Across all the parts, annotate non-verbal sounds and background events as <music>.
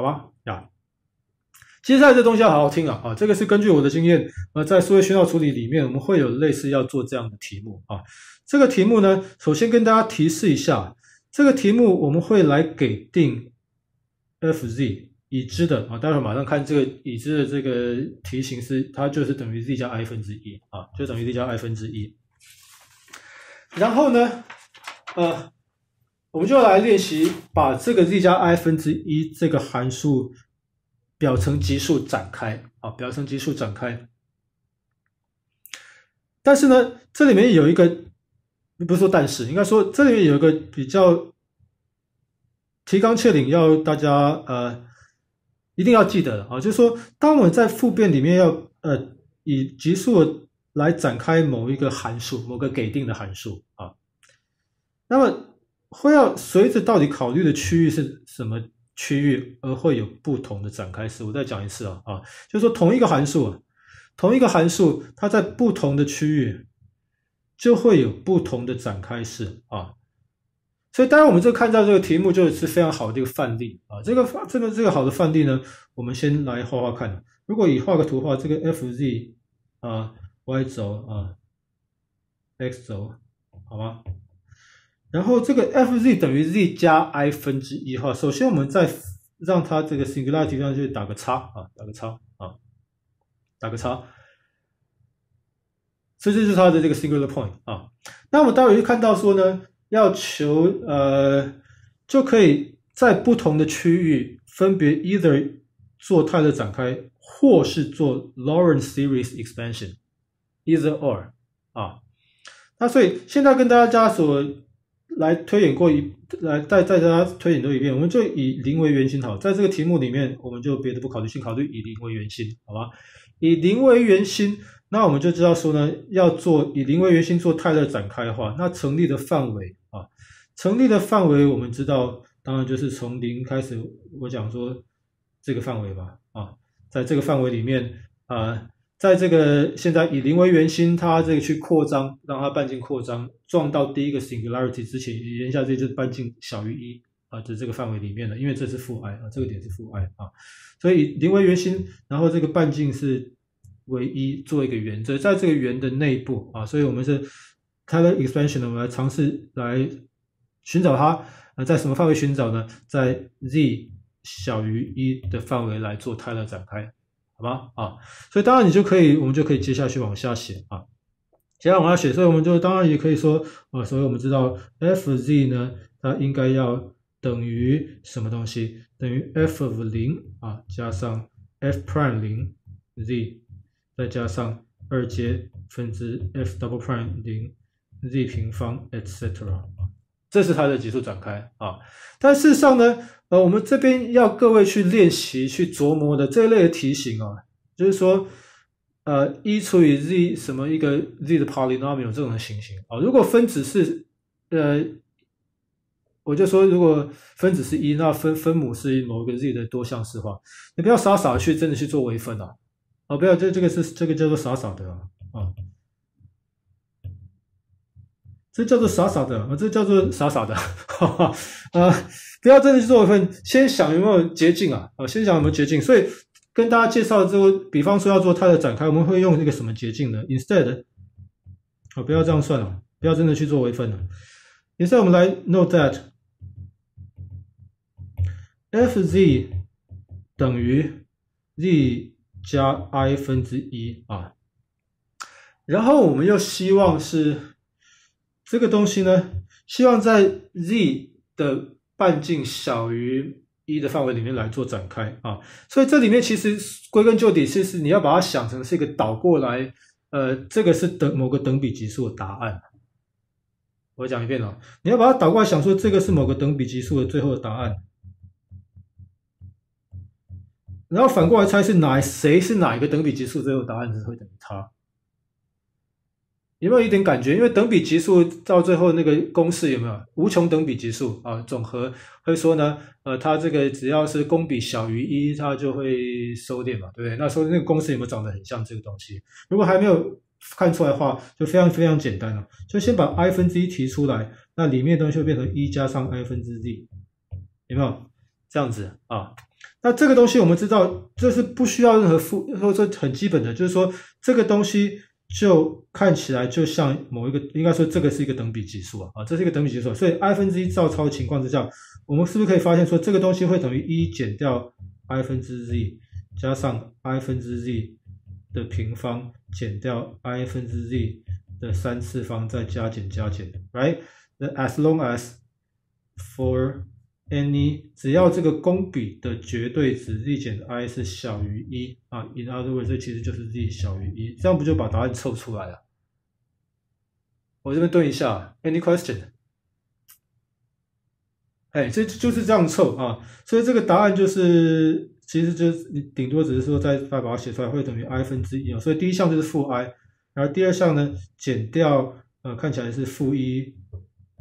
好吧？呀，接下来这东西要好好听啊！啊，这个是根据我的经验，呃，在数学讯号处理里面，我们会有类似要做这样的题目啊。这个题目呢，首先跟大家提示一下，这个题目我们会来给定 f z 已知的啊，待会马上看这个已知的这个题型是它就是等于 z 加 i 分之一啊，就等于 z 加 i 分之一。然后呢，呃，我们就来练习把这个 z 加 i 分之一这个函数。表层级数展开啊，表层级数展开。但是呢，这里面有一个，不是说但是，应该说这里面有一个比较提纲挈领，要大家呃一定要记得的啊，就是说，当我们在复变里面要呃以级数来展开某一个函数，某个给定的函数啊，那么会要随着到底考虑的区域是什么？区域而会有不同的展开式。我再讲一次啊啊，就是说同一个函数，同一个函数，它在不同的区域就会有不同的展开式啊。所以当然我们这看到这个题目就是非常好的一个范例啊。这个这个这个好的范例呢，我们先来画画看。如果以画个图画，这个 f z 啊 y 轴啊 x 轴，好吗？然后这个 f z 等于 z 加 i 分之一哈，首先我们再让它这个 singularity 上去打个叉啊，打个叉啊，打个叉，所以这就是它的这个 singular point 啊。那我们待会就看到说呢，要求呃，就可以在不同的区域分别 either 做泰勒展开，或是做 Lorentz series expansion，either or 啊。那所以现在跟大家所来推演过一来再再大家推演多一遍，我们就以零为圆心好，在这个题目里面，我们就别的不考虑，先考虑以零为圆心，好吧？以零为圆心，那我们就知道说呢，要做以零为圆心做泰勒展开的话，那成立的范围啊，成立的范围我们知道，当然就是从零开始，我讲说这个范围吧，啊，在这个范围里面啊。在这个现在以零为圆心，它这个去扩张，让它半径扩张，撞到第一个 singularity 之前，言下之意就是半径小于一啊的这个范围里面的，因为这是负 i 啊，这个点是负 i 啊，所以零为圆心，然后这个半径是为一，做一个圆，则在这个圆的内部啊，所以我们是 Taylor expansion 呢，我们来尝试来寻找它啊，在什么范围寻找呢？在 z 小于一的范围来做 Taylor 展开。好吧？啊，所以当然你就可以，我们就可以接下去往下写啊，接下来往下写，所以我们就当然也可以说啊，所以我们知道 f z 呢，它应该要等于什么东西？等于 f of 零啊，加上 f prime 零 z，再加上二阶分之 f double prime 零 z 平方 etc 啊，这是它的级数展开啊，但事实上呢？呃，我们这边要各位去练习、去琢磨的这一类的题型啊，就是说，呃，一除以 z 什么一个 z 的 polynomial 这种的情形啊。如果分子是，呃，我就说，如果分子是一，那分分母是某一个 z 的多项式化，你不要傻傻去真的去做微分啊，哦，不要，这这个是这个叫做傻傻的，啊。这叫做傻傻的啊，这叫做傻傻的，哈哈，呃，不要真的去做一份，先想有没有捷径啊，啊，先想有没有捷径。所以跟大家介绍之后，比方说要做它的展开，我们会用一个什么捷径呢？Instead，啊，不要这样算了，不要真的去做微分了。Instead，我们来 note that f z 等于 z 加 i 分之一啊，然后我们又希望是。这个东西呢，希望在 z 的半径小于一的范围里面来做展开啊，所以这里面其实归根究底，其实你要把它想成是一个倒过来，呃，这个是等某个等比级数的答案。我讲一遍哦，你要把它倒过来想，说这个是某个等比级数的最后的答案，然后反过来猜是哪谁是哪一个等比级数最后答案是会等于它。有没有一点感觉？因为等比级数到最后那个公式有没有无穷等比级数啊？总和会说呢，呃，它这个只要是公比小于一，它就会收敛嘛，对不对？那说那个公式有没有长得很像这个东西？如果还没有看出来的话，就非常非常简单了，就先把 i 分之一提出来，那里面东西就变成一加上 i 分之 z，有没有这样子啊？那这个东西我们知道，这是不需要任何复，或者说很基本的，就是说这个东西就看起来就像某一个，应该说这个是一个等比级数啊，啊，这是一个等比级数，所以 i 分之一照抄的情况之下，我们是不是可以发现说这个东西会等于一减掉 i 分之 z 加上 i 分之 z 的平方减掉 i 分之 z 的三次方再加减加减，right？As long as for any 只要这个公比的绝对值 z 减 i 是小于一啊，in other words，这其实就是 z 小于一，这样不就把答案凑出来了？我这边顿一下，any question？哎，这就是这样凑啊，所以这个答案就是，其实就是你顶多只是说再再把它写出来会等于 i 分之一啊，所以第一项就是负 i，然后第二项呢减掉呃看起来是负一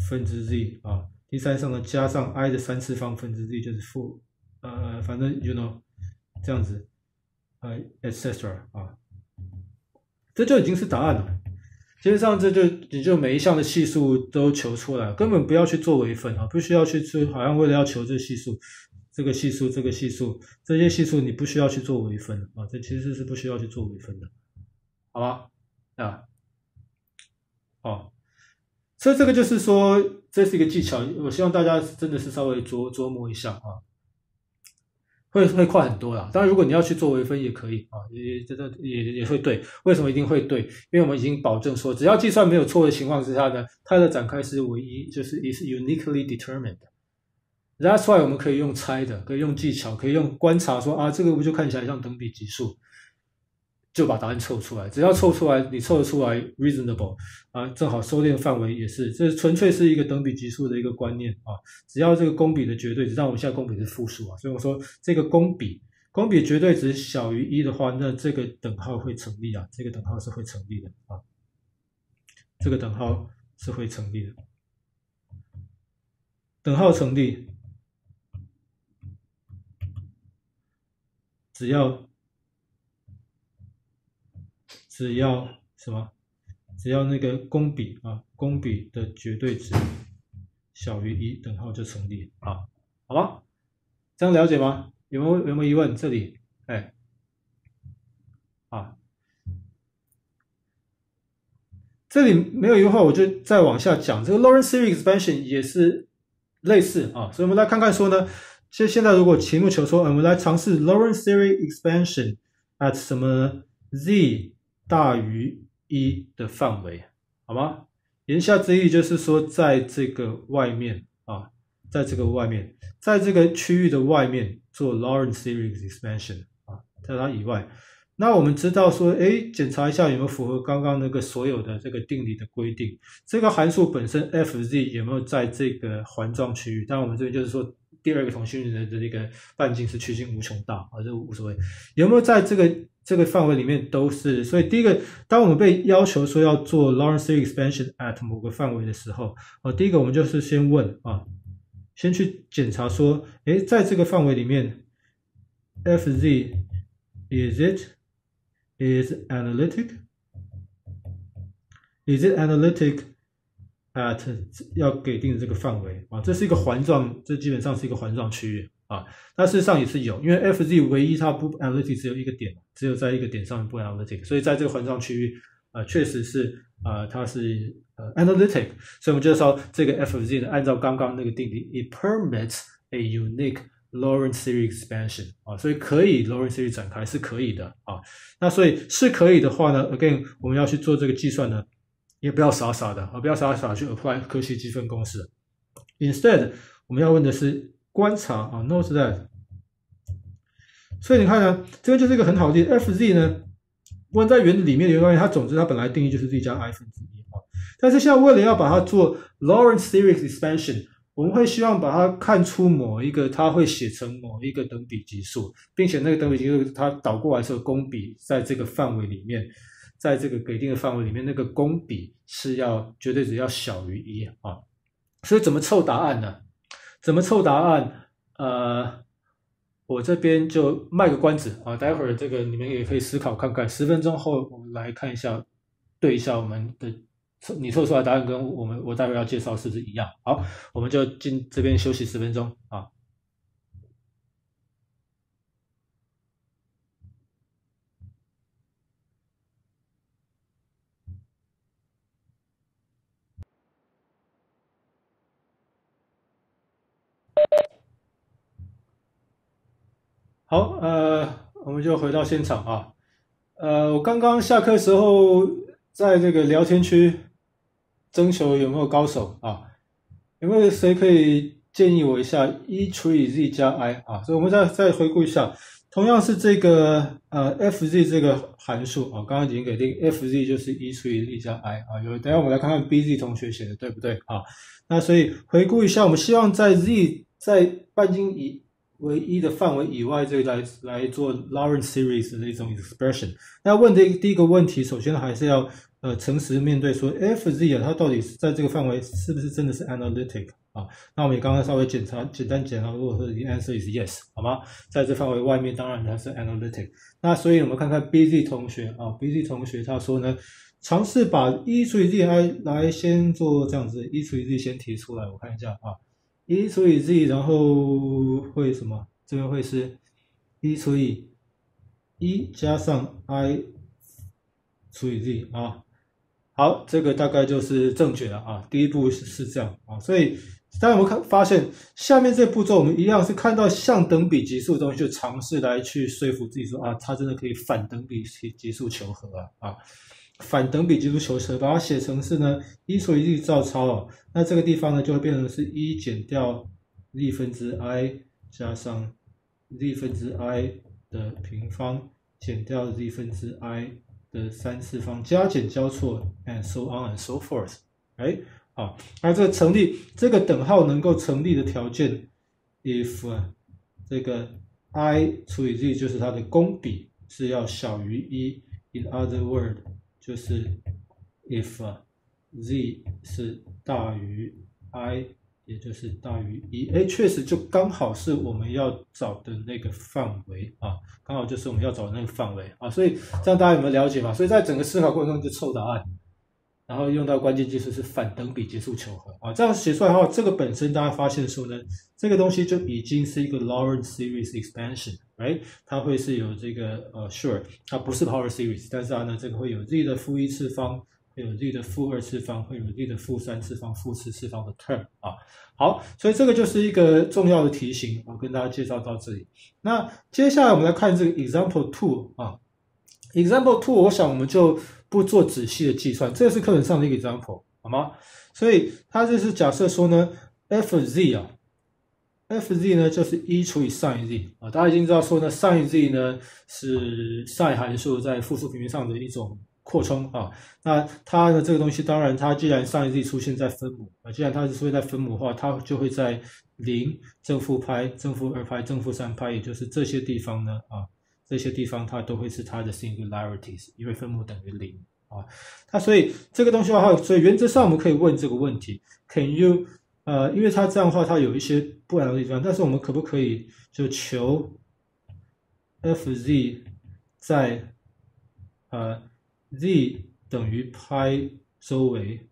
分之 z 啊。第三项呢，加上 i 的三次方分之 z 就是负，呃，反正 you know 这样子，呃，etc 啊，这就已经是答案了。基本上这就你就每一项的系数都求出来，根本不要去做微分啊，不需要去做，好像为了要求这系数，这个系数，这个系数，这些系数你不需要去做微分啊，这其实是不需要去做微分的，好吧？啊，好。所以这个就是说，这是一个技巧。我希望大家真的是稍微琢琢磨一下啊，会会快很多啦。当然，如果你要去做微分也可以啊，也这个也也会对。为什么一定会对？因为我们已经保证说，只要计算没有错的情况之下呢，它的展开是唯一，就是 is uniquely determined。That's why 我们可以用猜的，可以用技巧，可以用观察说啊，这个不就看起来像等比级数。就把答案凑出来，只要凑出来，你凑得出来，reasonable 啊，正好收敛范围也是，这纯粹是一个等比级数的一个观念啊。只要这个公比的绝对值，但我们现在公比是负数啊，所以我说这个公比，公比绝对值小于一的话，那这个等号会成立啊，这个等号是会成立的啊，这个等号是会成立的，等号成立，只要。只要什么？只要那个公比啊，公比的绝对值小于一，等号就成立啊，好吗？这样了解吗？有没有有没有疑问？这里，哎，啊，这里没有疑问的话，我就再往下讲。这个 Lorentz series expansion 也是类似啊，所以我们来看看说呢，现现在如果题目求说，我们来尝试 Lorentz series expansion at 什么 z。大于一的范围，好吗？言下之意就是说，在这个外面啊，在这个外面，在这个区域的外面做 Lorentz series expansion 啊，在它以外，那我们知道说，哎，检查一下有没有符合刚刚那个所有的这个定理的规定，这个函数本身 f z 有没有在这个环状区域？但，我们这边就是说，第二个同心圆的这个半径是趋近无穷大啊，这无所谓，有没有在这个？这个范围里面都是，所以第一个，当我们被要求说要做 Lorentz expansion at 某个范围的时候，哦，第一个我们就是先问啊，先去检查说，诶，在这个范围里面，f z is it? Is analytic? Is it analytic at 要给定的这个范围？啊，这是一个环状，这基本上是一个环状区域。啊，那事实上也是有，因为 f z 唯一它不 analytic 只有一个点，只有在一个点上不 analytic，所以在这个环状区域，呃，确实是，呃，它是呃 analytic，所以我们就说这个 f z 呢，按照刚刚那个定理，it permits a unique Lorentz series expansion，啊，所以可以 Lorentz series 展开是可以的，啊，那所以是可以的话呢，again 我们要去做这个计算呢，也不要傻傻的，啊，不要傻傻去 apply 科学积分公式，instead 我们要问的是。观察啊，note that。所以你看呢，这边就是一个很好的例子。f z 呢，问在原子里面，你会发现它总之它本来定义就是 z 加 i 分之一啊。但是现在为了要把它做 Lorentz series expansion，我们会希望把它看出某一个，它会写成某一个等比级数，并且那个等比级数它导过来的时候公比在这个范围里面，在这个给定的范围里面，那个公比是要绝对值要小于一啊。所以怎么凑答案呢？怎么凑答案？呃，我这边就卖个关子啊，待会儿这个你们也可以思考看看。十分钟后我们来看一下，对一下我们的你凑出来答案跟我们我待会儿要介绍是不是一样？好，我们就进这边休息十分钟啊。好，呃，我们就回到现场啊。呃，我刚刚下课时候在这个聊天区征求有没有高手啊？有没有谁可以建议我一下？e 除以 z 加 i 啊？所以我们再再回顾一下，同样是这个呃 f z 这个函数啊，刚刚已经给定 f z 就是 e 除以 z 加 i 啊。有，等下我们来看看 b z 同学写的对不对啊？那所以回顾一下，我们希望在 z 在半径以唯一的范围以外，这来来做 Lorentz series 的一种 expression。那问的第一个问题，首先还是要呃诚实面对说，f z，它到底在这个范围是不是真的是 analytic 啊？那我们也刚刚稍微检查简单检查，如果说 the answer is yes，好吗？在这范围外面，当然它是 analytic。那所以我们看看 B Z 同学啊，B Z 同学他说呢，尝试把 e 除以 z 来来先做这样子，e 除以 z 先提出来，我看一下啊。一除以 z，然后会什么？这边会是一除以一加上 i 除以 z 啊。好，这个大概就是正确的啊。第一步是是这样啊，所以大家有没有看发现下面这步骤，我们一样是看到相等比级数的东西，就尝试来去说服自己说啊，它真的可以反等比级数求和啊啊。反等比级数求和，把它写成是呢一除以 z 照抄哦，那这个地方呢就会变成是一减掉 z 分之 i 加上 z 分之 i 的平方减掉 z 分之 i 的三次方加减交错，and so on and so forth，哎，好，那这个成立这个等号能够成立的条件，if 这个 i 除以 z 就是它的公比是要小于一，in other word。就是 if z 是大于 i，也就是大于一，哎，确实就刚好是我们要找的那个范围啊，刚好就是我们要找的那个范围啊，所以这样大家有没有了解嘛？所以在整个思考过程中就凑答案，然后用到关键技术是反等比级数求和啊，这样写出来的话，这个本身大家发现说呢，这个东西就已经是一个 Lorentz series expansion。哎，它会是有这个呃，sure，它不是 power series，但是它呢，这个会有 z 的负一次方，会有 z 的负二次方，会有 z 的负三次方、负四次方的 term 啊。好，所以这个就是一个重要的题型，我跟大家介绍到这里。那接下来我们来看这个 example two 啊，example two，我想我们就不做仔细的计算，这是课本上的一个 example，好吗？所以它就是假设说呢，f z 啊。f z 呢就是一除以 sin z 啊，大家已经知道说呢，sin z 呢是 sin 函数在复数平面上的一种扩充啊。那它的这个东西，当然它既然 sin z 出现在分母啊，既然它是出现在分母的话，它就会在零、正负派、正负二派、正负三派，也就是这些地方呢啊，这些地方它都会是它的 singularities，因为分母等于零啊。它所以这个东西的话，所以原则上我们可以问这个问题：Can you 呃，因为它这样的话，它有一些不良的地方，但是我们可不可以就求 f z 在呃 z 等于派周围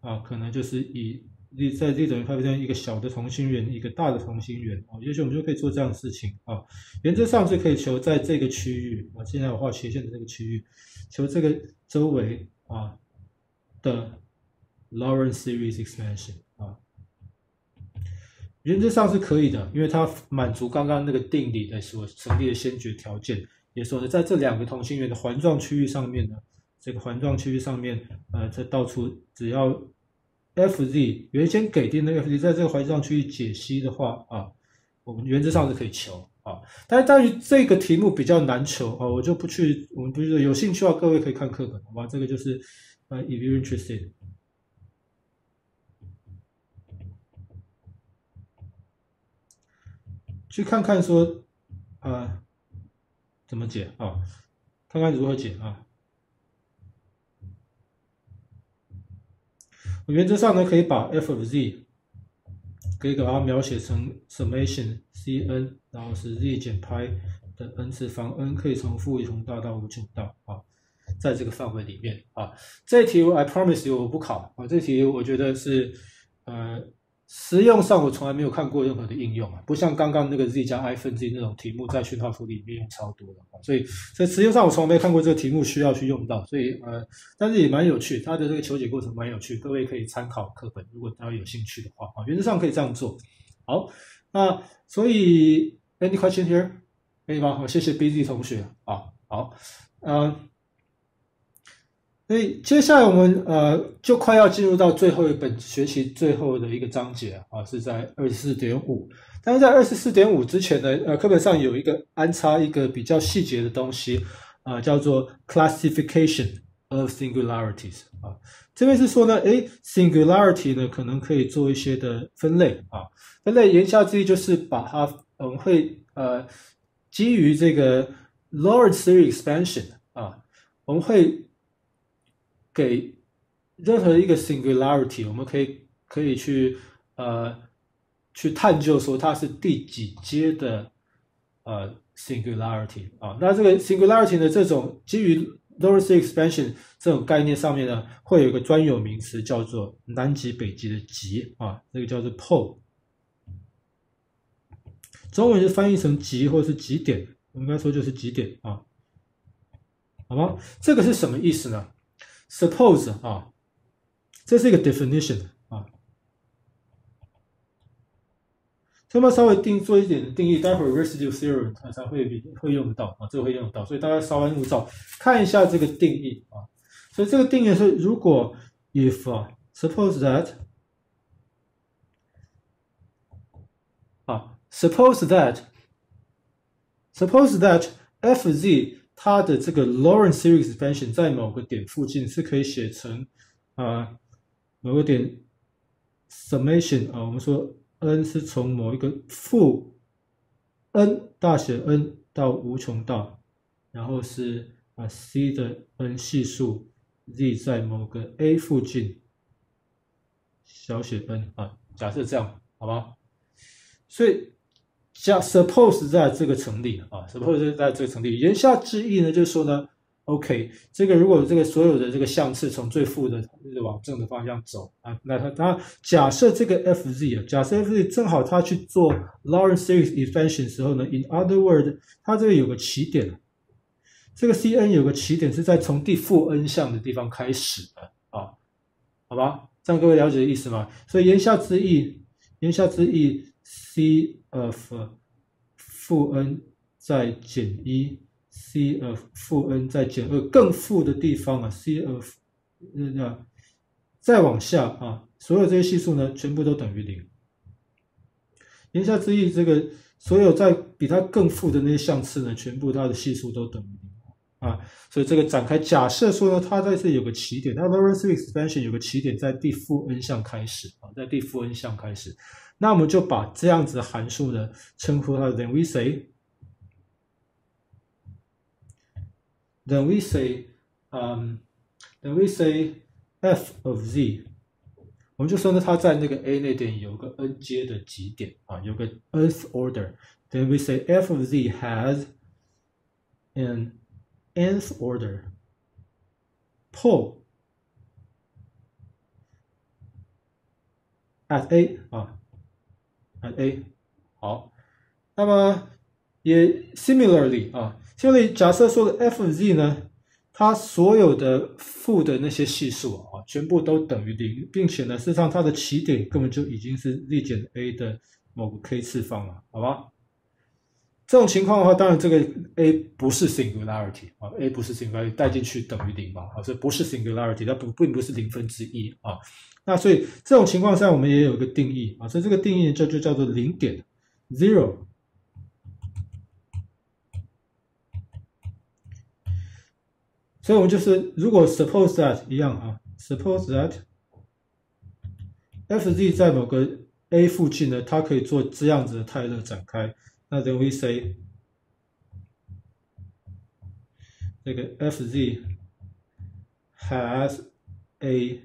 啊，可能就是以 z 在 z 等于派这样一个小的同心圆，一个大的同心圆啊，也许我们就可以做这样的事情啊。原则上是可以求在这个区域啊，现在我画斜线的这个区域，求这个周围啊的。Lorentz series expansion 啊，原则上是可以的，因为它满足刚刚那个定理的所成立的先决条件。也说呢，在这两个同心圆的环状区域上面呢，这个环状区域上面，呃，这到处只要 f z 原先给定的 f z 在这个环状区域解析的话啊，我们原则上是可以求啊。但是在于这个题目比较难求啊，我就不去，我们不是有兴趣的话，各位可以看课本，好吧？这个就是呃，if you interested。去看看说，啊，怎么解啊？看看如何解啊？原则上呢，可以把 f of z 可以把它描写成 summation c n，然后是 z 减派的 n 次方，n 可以从负一从大到无穷大啊，在这个范围里面啊。这题 I promise you 我不考啊，这题我觉得是呃。实用上我从来没有看过任何的应用啊，不像刚刚那个 z 加 i 分之那种题目在讯号处理里面用超多的啊，所以在实用上我从来没看过这个题目需要去用到，所以呃，但是也蛮有趣，它的这个求解过程蛮有趣，各位可以参考课本，如果大家有兴趣的话啊，原则上可以这样做。好，那所以 Any question here？可以吗？好，谢谢 BZ 同学啊。好，呃，所以接下来我们呃就快要进入到最后一本学习最后的一个章节啊，是在二十四点五。但是在二十四点五之前呢，呃，课本上有一个安插一个比较细节的东西啊，叫做 classification of singularities 啊。这边是说呢，诶 s i n g u l a r i t y 呢可能可以做一些的分类啊。分类言下之意就是把它，我们会呃基于这个 Lorentz series expansion 啊，我们会给任何一个 singularity，我们可以可以去呃。去探究说它是第几阶的呃 singularity 啊，那这个 singularity 的这种基于 l o r e n z expansion 这种概念上面呢，会有一个专有名词叫做南极北极的极啊，这个叫做 pole，中文就翻译成极或是极点，我们应该说就是极点啊，好吗？这个是什么意思呢？Suppose 啊，这是一个 definition 啊。这么稍微定做一点定义，待会儿 residue theorem 它才会比会用得到啊，这个会用得到，所以大家稍安勿躁，看一下这个定义啊。所以这个定义是，如果 if 啊，suppose that 啊，suppose that suppose that f z 它的这个 Laurent series expansion 在某个点附近是可以写成啊某个点 summation 啊，我们说。n 是从某一个负 n 大写 n 到无穷大，然后是啊 c 的 n 系数 z 在某个 a 附近小写 n 啊，假设这样，好吧？所以假 suppose 在这个成立啊，suppose 在这个成立，言下之意呢，就是说呢。OK，这个如果这个所有的这个项次从最负的往正的方向走啊，那它它假设这个 FZ 啊，假设 FZ 正好它去做 Lorentz series expansion 时候呢，in other word，它这个有个起点，这个 Cn 有个起点是在从第负 n 项的地方开始的啊，好吧？这样各位了解意思吗？所以言下之意，言下之意，C of 负 n 再减一。，c f 负 n 再减二更负的地方啊，c f 那再往下啊，所有这些系数呢，全部都等于零。言下之意，这个所有在比它更负的那些项次呢，全部它的系数都等于零啊。所以这个展开假设说呢，它在这有个起点，它 Lorentz expansion 有个起点在第负 n 项开始啊，在第负 n 项开始，那我们就把这样子的函数呢称呼它 then we say。then we say, um, then we say f of z，我们就说呢，它在那个 A 那点有个 n 阶的极点啊，有个 nth order。Then we say f of z has an nth order pole at A 啊 ，at A。好，那么也 similarly 啊。，similarly 假设说的 f z 呢，它所有的负的那些系数啊，全部都等于零，并且呢，事实上它的起点根本就已经是 z 减 a 的某个 k 次方了，好吧？这种情况的话，当然这个 a 不是 singularity 啊，a 不是 singularity，带进去等于零嘛，啊，这不是 singularity，它不并不是零分之一啊。那所以这种情况下，我们也有一个定义啊，所以这个定义就就叫做零点 zero。所以，我们就是如果 suppose that 一样啊，suppose that f z 在某个 a 附近呢，它可以做这样子的泰勒展开。那 then we say 这个 f z has a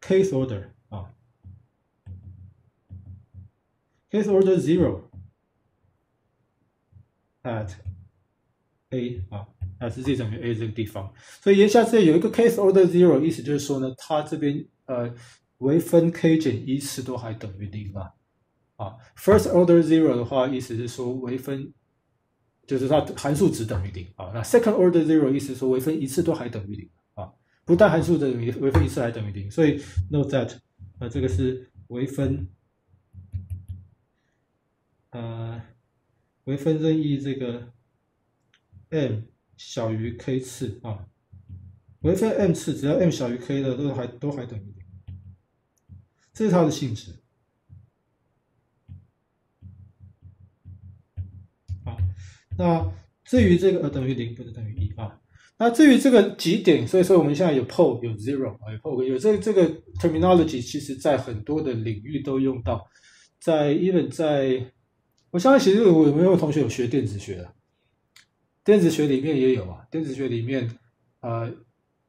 case order 啊，case order zero at a 啊。啊，是 z 等于 a 这个地方，所以言下之意有一个 case order zero，意思就是说呢，它这边呃微分 k 减一次都还等于零嘛。 啊，first order zero 的话，意思是说微分就是它函数值等于零啊。那 second order zero 意思是说微分一次都还等于零啊，不但函数等于微分一次还等于零，所以 note that 啊这个是微分呃微分任意这个 m 小于 k 次啊，微分 m 次，只要 m 小于 k 的都还都还等于零，这是它的性质。好，那至于这个呃等于零不是等于一啊？那至于这个极点，所以说我们现在有 pole 有 zero 啊，有 pole 有这这个 terminology，其实在很多的领域都用到，在 even 在，我相信其实我有没有同学有学电子学的？电子学里面也有啊，电子学里面，呃，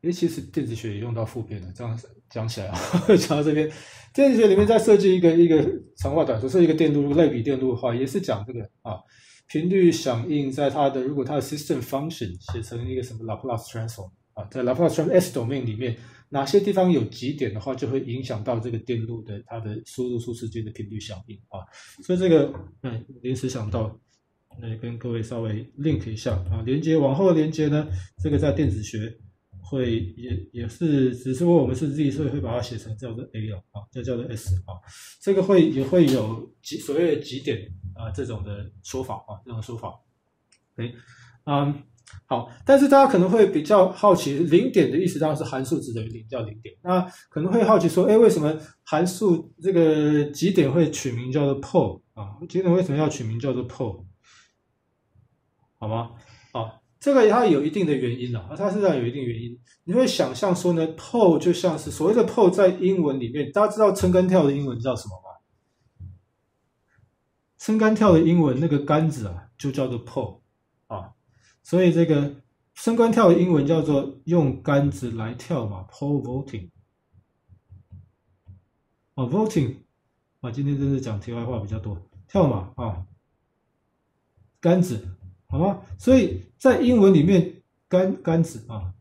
诶，其实电子学也用到负变的，这样讲起来啊，<laughs> 讲到这边，电子学里面在设计一个一个长话短说，设计一个电路类比电路的话，也是讲这个啊，频率响应在它的如果它的 system function 写成一个什么 Laplace transform 啊，在 Laplace transform S domain 里面，哪些地方有极点的话，就会影响到这个电路的它的输入数之间的频率响应啊，所以这个嗯，临时想到。那跟各位稍微 link 一下啊，连接往后的连接呢，这个在电子学会也也是，只是说我们是 Z，所以会把它写成叫做 A 了啊，就叫做 S 啊，这个会也会有极所谓的极点啊这种的说法啊，这种说法。哎，嗯，好，但是大家可能会比较好奇，零点的意思当然是函数值等于零叫零点，那可能会好奇说，哎，为什么函数这个极点会取名叫做 pole 啊？极点为什么要取名叫做 pole？好吗？好，这个它有一定的原因了啊，它实际上有一定原因。你会想象说呢，pole 就像是所谓的 pole，在英文里面，大家知道撑杆跳的英文叫什么？撑杆跳的英文那个杆子啊，就叫做 pole 啊，所以这个升杆跳的英文叫做用杆子来跳嘛，pole vaulting。啊，vaulting 啊，今天真是讲题外话比较多，跳马啊，杆子。好吗？所以在英文里面，杆杆子啊，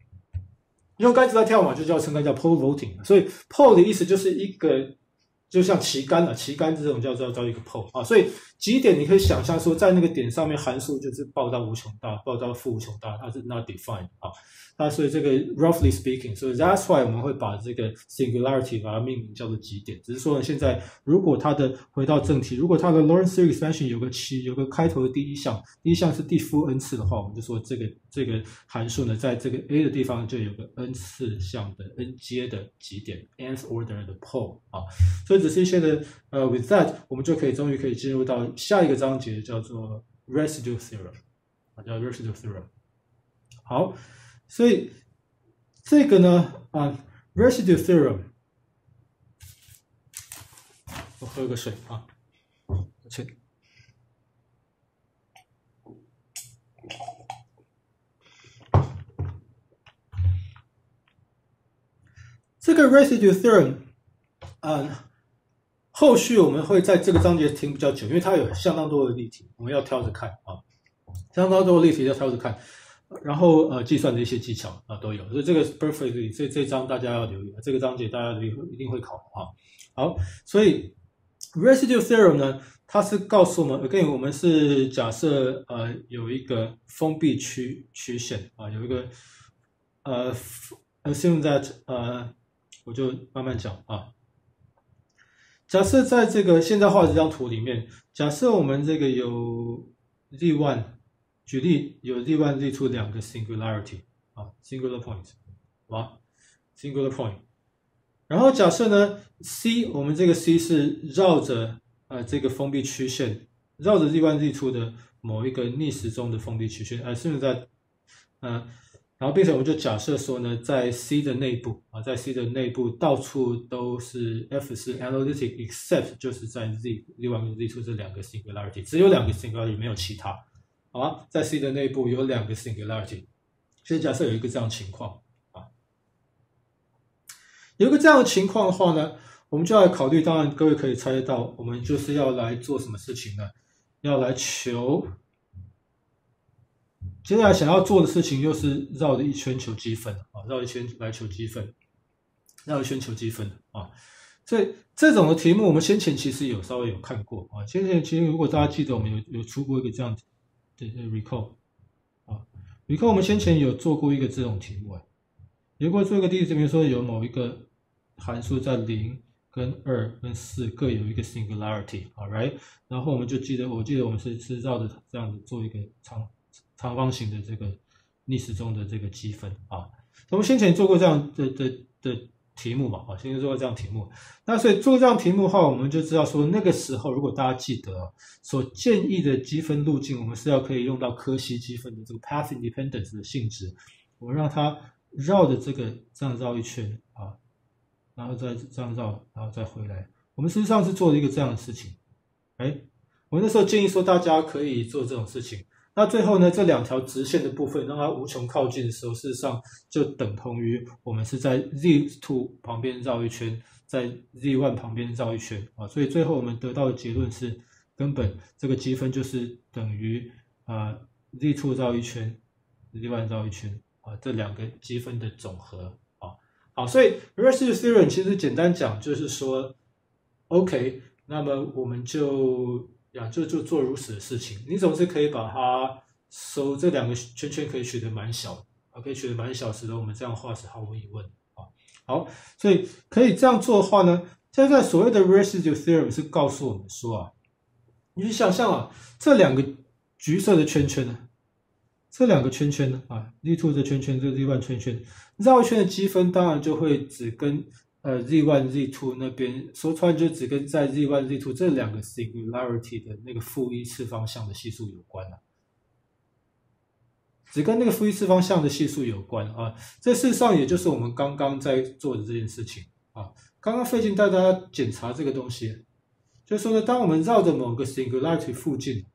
用杆子来跳嘛，就叫撑杆叫 pole vaulting。所以 pole 的意思就是一个。就像旗杆了，旗杆这种叫做叫一个 pole 啊，所以极点你可以想象说，在那个点上面函数就是报到无穷大，报到负无穷大，它是 not defined 啊。那所以这个 roughly speaking，所以 that's why 我们会把这个 singularity 把它命名叫做极点。只是说呢，现在如果它的回到正题，如果它的 Lorentz series expansion 有个七，有个开头的第一项，第一项是第负 n 次的话，我们就说这个这个函数呢，在这个 a 的地方就有个 n 次项的 n 阶的极点 nth order 的 pole 啊，所以。只是一些的，呃，with that，我们就可以终于可以进入到下一个章节，叫做 residue theorem，啊，叫 residue theorem。好，所以这个呢，啊，residue theorem，我喝个水啊，抱歉。这个 residue theorem，啊。 后续我们会在这个章节听比较久，因为它有相当多的例题，我们要挑着看啊，相当多的例题要挑着看，然后呃，计算的一些技巧啊都有，所以这个 perfectly 这这章大家要留意，这个章节大家一一定会考啊。好，所以 residue theorem 呢，它是告诉我们，again 我们是假设呃有一个封闭区曲线啊，有一个呃 assume that 呃，我就慢慢讲啊。假设在这个现在画这张图里面，假设我们这个有 z one，举例有 z one z two 两个 singularity 啊，singular point，好吧，singular point。然后假设呢，c 我们这个 c 是绕着呃这个封闭曲线，绕着 z one z two 的某一个逆时钟的封闭曲线，呃，甚至在呃。然后，并且我们就假设说呢，在 C 的内部啊，在 C 的内部到处都是 F 是 analytic，except 就是在 Z 另外跟 Z 出这两个 singularity，只有两个 singularity，没有其他，好吧？在 C 的内部有两个 singularity，先假设有一个这样情况啊，有一个这样的情况的话呢，我们就要考虑，当然各位可以猜得到，我们就是要来做什么事情呢？要来求。接下来想要做的事情又是绕着一圈求积分啊，绕一圈来求积分，绕一圈求积分啊。所以这种的题目我们先前其实有稍微有看过啊。先前其实如果大家记得，我们有有出过一个这样子的 recall 啊，recall 我们先前有做过一个这种题目啊。如果做一个例子，比如说有某一个函数在零跟二跟四各有一个 singularity，all right，然后我们就记得，我记得我们是是绕着这样子做一个长长方形的这个逆时钟的这个积分啊。我们先前做过这样的的的题目嘛，啊，先前做过这样题目。那所以做这样题目的话，我们就知道说，那个时候如果大家记得所建议的积分路径，我们是要可以用到柯西积分的这个 path independence 的性质，我让它绕着这个这样绕一圈啊。然后再这样绕，然后再回来。我们实际上是做了一个这样的事情。哎，我那时候建议说大家可以做这种事情。那最后呢，这两条直线的部分让它无穷靠近的时候，事实上就等同于我们是在 z two 旁边绕一圈，在 z one 旁边绕一圈啊。所以最后我们得到的结论是，根本这个积分就是等于啊 z two 绕一圈，z one 绕一圈啊，这两个积分的总和啊。好，所以 residue theorem 其实简单讲就是说，OK，那么我们就呀就就做如此的事情。你总是可以把它收这两个圈圈可以取得蛮小，啊，可以取得蛮小，使得我们这样画是毫无疑问啊。好，所以可以这样做的话呢，现在所谓的 recursive theorem 是告诉我们说啊，你想象啊，这两个橘色的圈圈呢。这两个圈圈呢？啊，z two 的圈圈，这个 z one 圈圈，绕一圈的积分当然就会只跟呃 z one z two 那边说出来就只跟在 z one z two 这两个 singularity 的那个负一次方向的系数有关了，只跟那个负一次方向的系数有关啊。这事实上也就是我们刚刚在做的这件事情啊。刚刚费劲带大家检查这个东西，就说呢，当我们绕着某个 singularity 附近。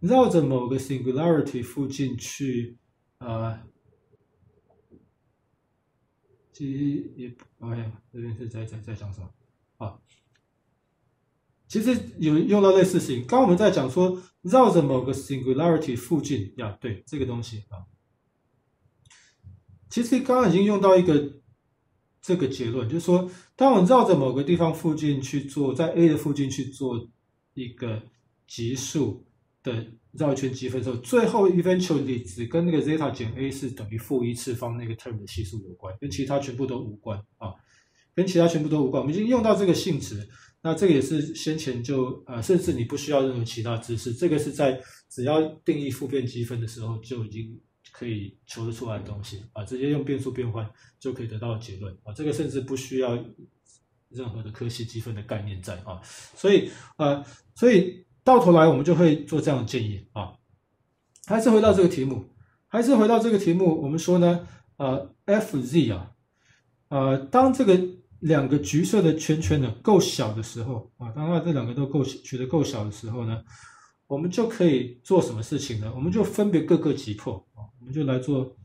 绕着某个 singularity 附近去，呃，其实也，哎呀，这边是在在在讲什么啊？其实有用到类似事情。刚我们在讲说，绕着某个 singularity 附近呀，对这个东西啊，其实刚刚已经用到一个这个结论，就是说，当我们绕着某个地方附近去做，在 A 的附近去做一个级数。的绕一圈积分之后，最后 eventually 只跟那个 zeta 减 a 是等于负一次方那个 term 的系数有关，跟其他全部都无关啊，跟其他全部都无关。我们已经用到这个性质，那这个也是先前就呃，甚至你不需要任何其他知识，这个是在只要定义复变积分的时候就已经可以求得出来的东西啊，直接用变数变换就可以得到结论啊，这个甚至不需要任何的科西积分的概念在啊，所以呃，所以。到头来，我们就会做这样的建议啊。还是回到这个题目，还是回到这个题目，我们说呢，呃，f z 啊，呃，当这个两个橘色的圈圈呢够小的时候啊，当它这两个都够取得够小的时候呢，我们就可以做什么事情呢？我们就分别各个击破啊，我们就来做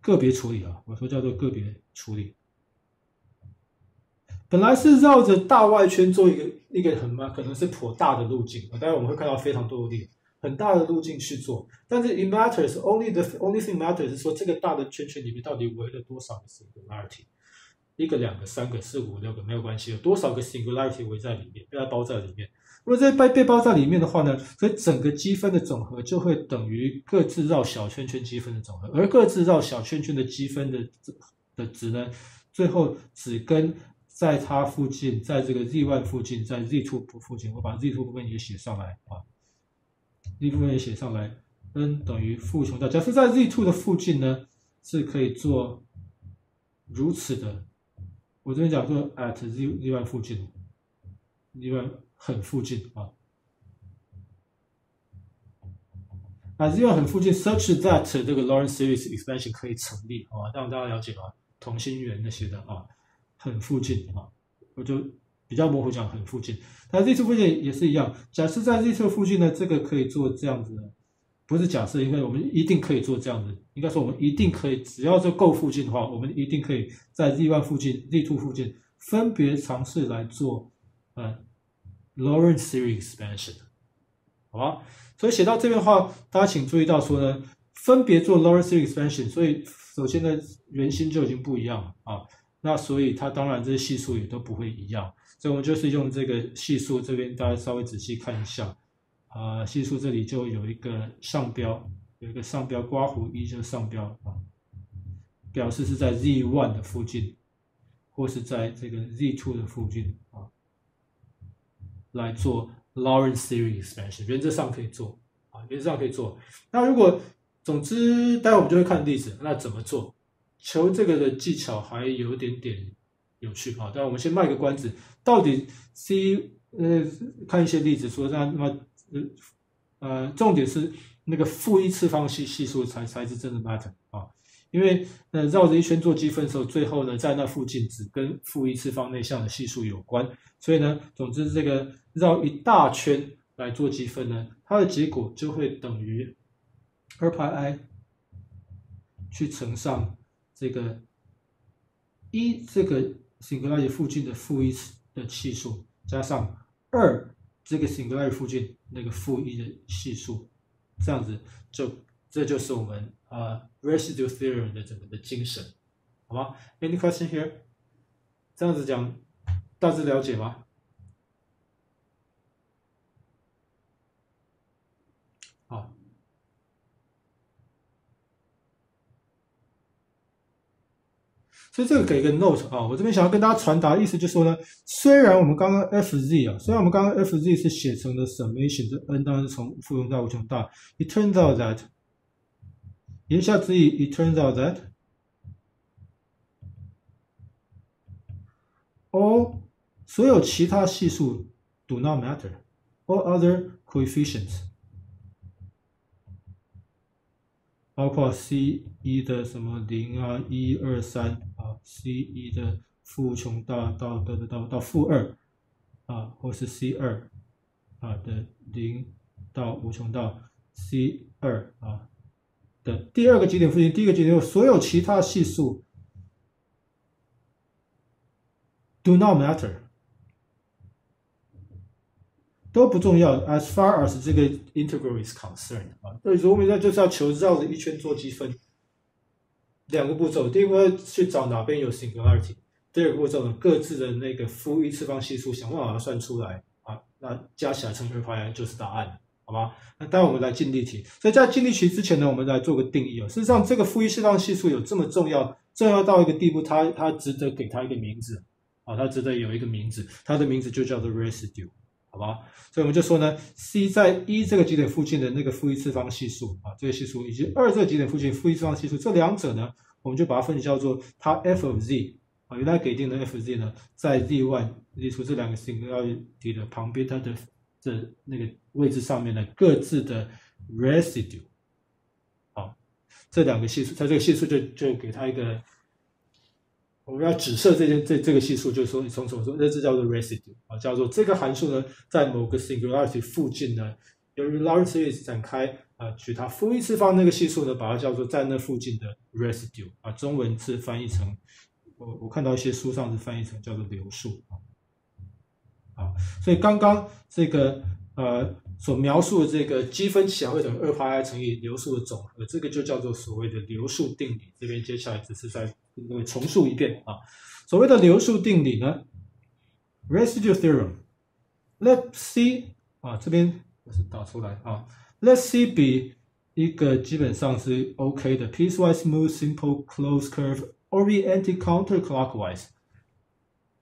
个别处理啊。我说叫做个别处理。本来是绕着大外圈做一个一个很嘛，可能是颇大的路径，当然我们会看到非常多的例很大的路径去做。但是 it matters only the only thing matters 是说这个大的圈圈里面到底围了多少个 singularity，一个、两个、三个、四五、六个没有关系，有多少个 singularity 围在里面，被它包在里面。如果这被被包在里面的话呢，所以整个积分的总和就会等于各自绕小圈圈积分的总和，而各自绕小圈圈的积分的的值呢，最后只跟在它附近，在这个 z one 附近，在 z two 部附近，我把 z two 部分也写上来啊，z 部分也写上来，n 等于负穷大。假设在 z two 的附近呢，是可以做如此的。我这边讲说 at z z one 附近，z one 很附近啊，啊 z one 很附近，such that 这个 Lorentz series expansion 可以成立啊，让大家了解啊，同心圆那些的啊。很附近啊，我就比较模糊讲很附近。那 Z 附近也是一样，假设在 Z 附近呢，这个可以做这样子的，不是假设，因为我们一定可以做这样子。应该说我们一定可以，只要是够附近的话，我们一定可以在 Z one 附近、Z two 附近分别尝试来做呃 Lorentz series expansion，好吧？所以写到这边的话，大家请注意到说呢，分别做 Lorentz series expansion，所以首先呢，圆心就已经不一样了啊。那所以它当然这些系数也都不会一样，所以我们就是用这个系数这边，大家稍微仔细看一下，啊，系数这里就有一个上标，有一个上标刮弧一就上标啊，表示是在 z one 的附近或是在这个 z two 的附近啊，来做 Lorentz series expansion，原则上可以做啊，原则上可以做。那如果总之，待会我们就会看例子，那怎么做？求这个的技巧还有点点有趣啊。但我们先卖个关子，到底 C 呃看一些例子说，那那呃呃重点是那个负一次方系系数才才是真的 matter 啊。因为呃绕着一圈做积分的时候，最后呢在那附近只跟负一次方内向的系数有关，所以呢，总之这个绕一大圈来做积分呢，它的结果就会等于二派 i 去乘上这个一这个 singularity 附近的负一的系数，加上二这个 singularity 附近那个负一的系数，这样子就这就是我们啊。Residue theorem 的整个的精神，好吗？Any question here？这样子讲，大致了解吗？好，所以这个给一个 note 啊，我这边想要跟大家传达意思就是说呢，虽然我们刚刚 f z 啊，虽然我们刚刚 f z 是写成了 summation 的 n 当然是从负用到无穷大，it turns out that 言下之意，it turns out that all 所有其他系数 do not matter. All other coefficients，包括 c 一的什么零啊、一二三啊，c 一的负无穷大到到到到负二啊，或是 c 二啊的零到无穷到 c 二啊。的第二个极点附近，第一个极点所有其他系数 do not matter，都不重要。As far as 这个 integral is concerned 啊，所以我们现在就是要求绕着一圈做积分，两个步骤。第一个去找哪边有 singularity，第二个步骤呢，各自的那个负一次方系数想办法算出来啊，那加起来乘二派就是答案。好吧，那待会我们来进例题。所以在进例题之前呢，我们来做个定义哦。事实上，这个负一次方系数有这么重要，重要到一个地步，它它值得给它一个名字啊，它值得有一个名字，它的名字就叫做 residue，好吧？所以我们就说呢，c 在一这个极点附近的那个负一次方系数啊，这个系数以及二这个极点附近负一次方系数，这两者呢，我们就把它分叫做它 f of z 啊，原来给定的 f z 呢，在 z one 列出这两个 singular 点的旁边，它的这那个位置上面的各自的 residue，好，这两个系数，它这个系数就就给它一个，我们要指涉这件这这个系数，就是说你从什么说，那这叫做 residue 啊，叫做这个函数呢，在某个 singularity 附近呢，由于 Lorentz series 展开啊，取它负一次方那个系数呢，把它叫做在那附近的 residue 啊，中文是翻译成，我我看到一些书上是翻译成叫做流数啊。啊，所以刚刚这个呃所描述的这个积分起来会等于二派 i 乘以流数的总和，这个就叫做所谓的流数定理。这边接下来只是再跟各位重述一遍啊。所谓的流数定理呢，residue theorem，let c 啊这边我是打出来啊，let c be 一个基本上是 OK 的 piecewise smooth simple closed curve oriented counterclockwise。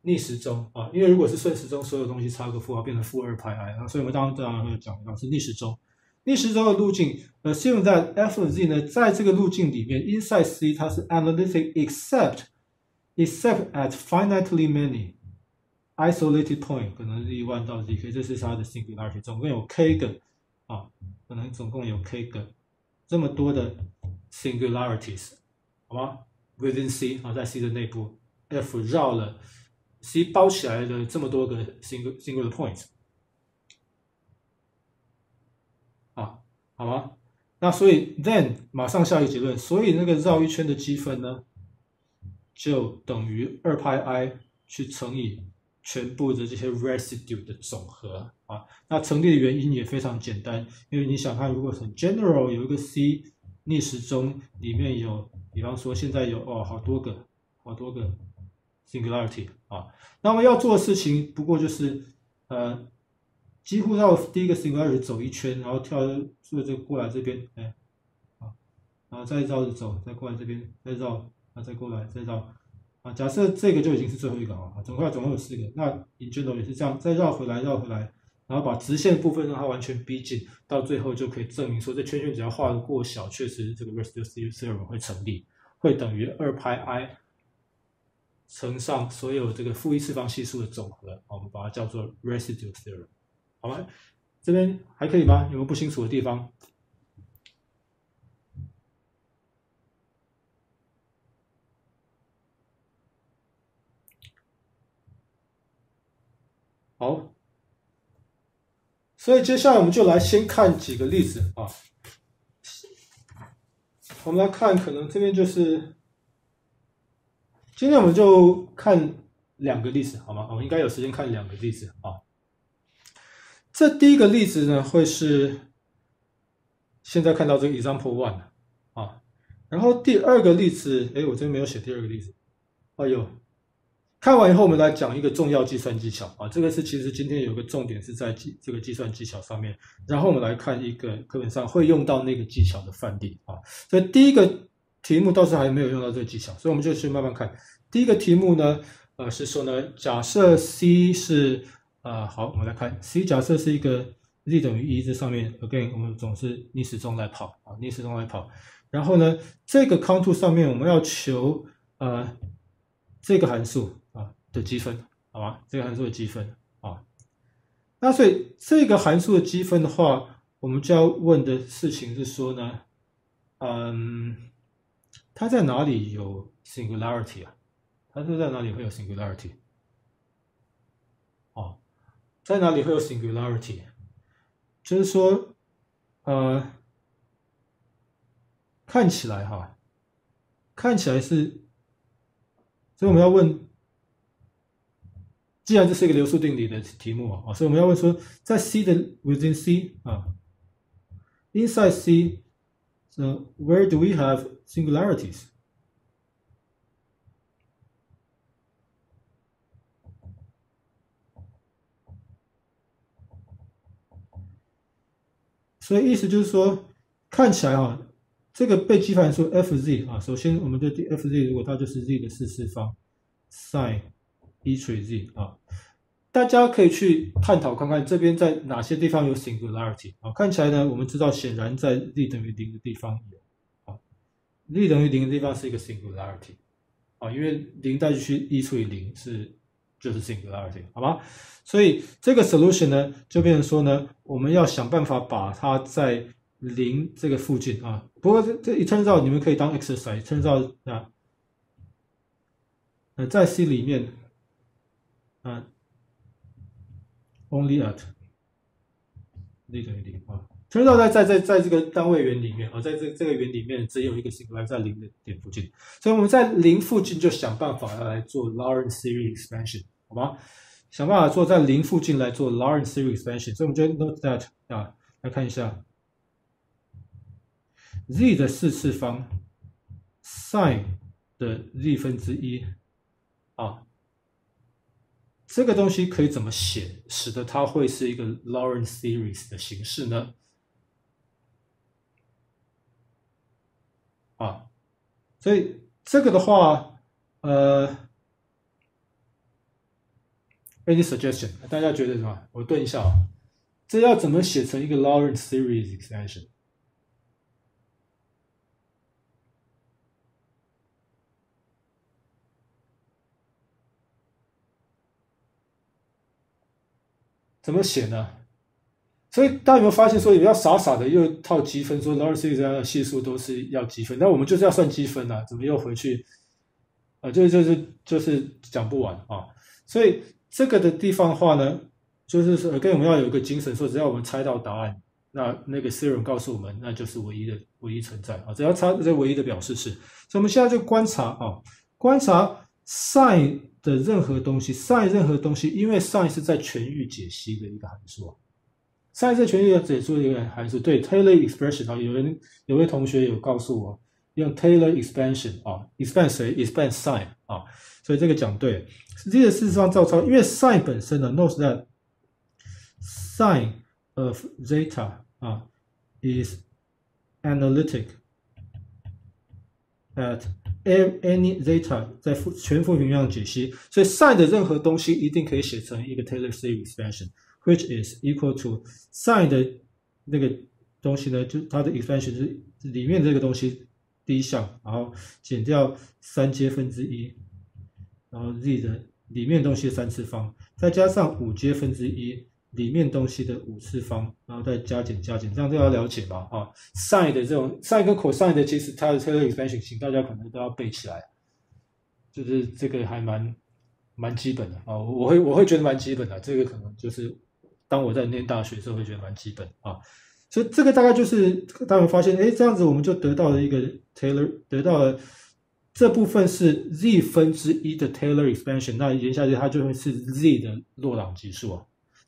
逆时钟啊，因为如果是顺时钟，所有东西差个负号变成负二派 i 啊，所以我们当然当然会讲到是逆时钟。逆时钟的路径，呃，适用在 f of z 呢，在这个路径里面，inside c 它是 analytic except except at finitely many isolated point，可能是一万到 zk，这是它的 singularity，总共有 k 个啊，可能总共有 k 个这么多的 singularities，好吗？within c 啊，在 c 的内部，f 绕了。C 包起来的这么多个 single single 的 points，啊，好吗？那所以 then 马上下一个结论，所以那个绕一圈的积分呢，就等于二派 i 去乘以全部的这些 residue 的总和啊。那成立的原因也非常简单，因为你想看，如果很 general 有一个 C 逆时钟里面有，比方说现在有哦好多个，好多个。Singularity 啊，那么要做的事情不过就是，呃，几乎绕第一个 Singularity 走一圈，然后跳顺着过来这边，哎，啊，然后再绕着走，再过来这边，再绕，啊，再过来，再绕，啊，假设这个就已经是最后一个啊，总共总共有四个，那 in general 也是这样，再绕回来绕回来，然后把直线部分让它完全逼近，到最后就可以证明说这圈圈只要画的过小，确实这个 residual theorem 会成立，会等于二派 i 乘上所有这个负一次方系数的总和，我们把它叫做 residue theorem，好吗？这边还可以吗？有没有不清楚的地方？好，所以接下来我们就来先看几个例子啊。我们来看，可能这边就是今天我们就看两个例子，好吗？我们应该有时间看两个例子啊。这第一个例子呢，会是现在看到这个 example one 啊。然后第二个例子，哎，我这边没有写第二个例子，哎呦。看完以后，我们来讲一个重要计算技巧啊。这个是其实今天有个重点是在计这个计算技巧上面。然后我们来看一个课本上会用到那个技巧的范例啊。所以第一个题目倒是还没有用到这个技巧，所以我们就去慢慢看。第一个题目呢，呃，是说呢，假设 c 是啊，好，我们来看 c 假设是一个 z 等于一，这上面 again 我们总是逆时钟来跑啊，逆时钟来跑。然后呢，这个 contour 上面我们要求呃这个函数啊。的积分，好吧，这个函数的积分啊，那所以这个函数的积分的话，我们就要问的事情是说呢，嗯，它在哪里有 singularity 啊？它是在哪里会有 singularity？哦，在哪里会有 singularity？就是说，呃，看起来哈，看起来是，所以我们要问。既然这是一个流数定理的题目啊，所以我们要问说，在 C 的 within C 啊，inside C，so where do we have singularities？所以意思就是说，看起来啊，这个被积分函数 f(z) 啊，首先我们的 f(z) 如果它就是 z 的四次方，sin。e 除以 z 啊，大家可以去探讨看看这边在哪些地方有 singularity 啊？看起来呢，我们知道显然在 z 等于零的地方有力等于零的地方是一个 singularity 啊，因为零带进去一除以零是就是 singularity 好吗？所以这个 solution 呢就变成说呢，我们要想办法把它在零这个附近啊。不过这这一 turn out 你们可以当 exercise，turn out 啊，在 C 里面。啊，only at z 等于零啊，全到在在在在这个单位圆里面啊，在这这个圆里面只有一个行为在零的点附近，所以我们在零附近就想办法要来做 Lorentz series expansion，好吗？想办法做在零附近来做 Lorentz series expansion，所以我们就 note that 啊，来看一下 z 的四次方 sin 的 z 分之一啊。这个东西可以怎么写，使得它会是一个 Lorentz series 的形式呢？啊，所以这个的话，呃，any suggestion？大家觉得什么？我顿一下啊，这要怎么写成一个 Lorentz series extension？怎么写呢？所以大家有没有发现，说也要傻傻的又套积分，说 Lorentz series 的系数都是要积分，那我们就是要算积分啊？怎么又回去？啊，就就是就是讲不完啊！所以这个的地方的话呢，就是说，跟我们要有一个精神，说只要我们猜到答案，那那个 theorem 告诉我们，那就是唯一的唯一存在啊！只要猜这唯一的表示是，所以我们现在就观察啊，观察 sin。的任何东西，sin 任何东西，因为 sin 是在全域解析的一个函数啊在全域解析的一个函数。对 Taylor expansion 啊，有人有位同学有告诉我用 Taylor expansion 啊，expand 谁？expand sin 啊，所以这个讲对。实际的事实上照抄，因为 sin 本身呢，knows that sin of zeta 啊 is analytic at any zeta 在负全负平方解析，所以 sin 的任何东西一定可以写成一个 Taylor series Which is equal to sin 的那个东西呢，就它的 expansion 是里面这个东西第一项，然后减掉三阶分之一，然后 z 的里面东西的三次方，再加上五阶分之一。里面东西的五次方，然后再加减加减，这样都要了解吧？啊，sin 的这种 sin 跟 cos 的，其实它的这个 expansion 型，大家可能都要背起来，就是这个还蛮蛮基本的啊。我会我会觉得蛮基本的，这个可能就是当我在念大学时候会觉得蛮基本啊。所以这个大概就是大家发现，哎，这样子我们就得到了一个 Taylor，得到了这部分是 z 分之一的 Taylor expansion，那言下去它就会是 z 的洛朗级数啊。